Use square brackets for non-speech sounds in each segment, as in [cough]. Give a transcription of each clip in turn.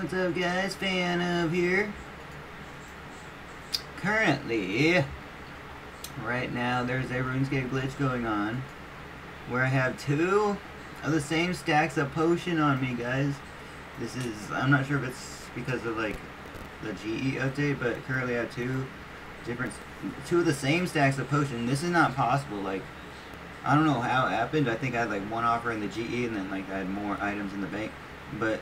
What's up, guys? Fan of here. Currently, right now, there's a RuneScape glitch going on where I have two of the same stacks of potion on me, guys. This is, I'm not sure if it's because of like the GE update, but currently I have two different, two of the same stacks of potion. This is not possible. Like, I don't know how it happened. I think I had like one offer in the GE and then like I had more items in the bank. But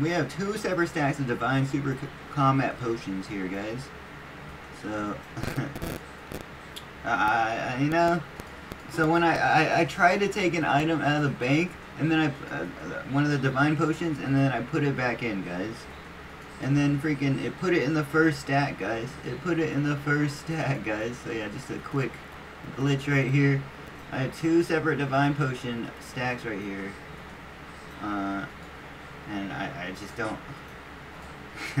we have two separate stacks of Divine Super Combat Potions here, guys. So, [laughs] I, I, you know, so when I, I, I tried to take an item out of the bank, and then I, uh, one of the Divine Potions, and then I put it back in, guys. And then freaking, it put it in the first stack, guys. It put it in the first stack, guys. So yeah, just a quick glitch right here. I have two separate Divine Potion stacks right here. I just don't... [laughs]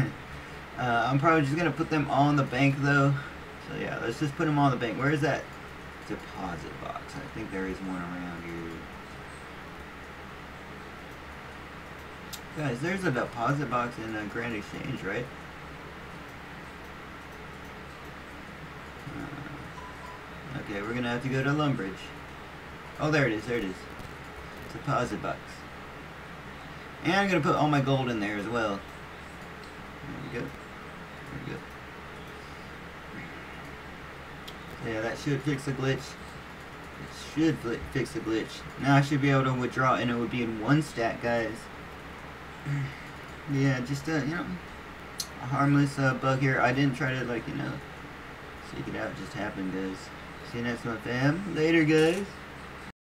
uh, I'm probably just going to put them all in the bank, though. So yeah, let's just put them all in the bank. Where is that deposit box? I think there is one around here. Guys, there's a deposit box in a Grand Exchange, right? Uh, okay, we're gonna have to go to Lumbridge. Oh, there it is, there it is. Deposit box. And I'm gonna put all my gold in there as well. There we go. There we go. Yeah, that should fix the glitch. It should fix the glitch. Now I should be able to withdraw and it would be in one stack, guys. yeah, just, uh, you know, a harmless uh, bug here. I didn't try to, like, you know, seek it out. It just happened, guys. See you next month, fam. Later, guys.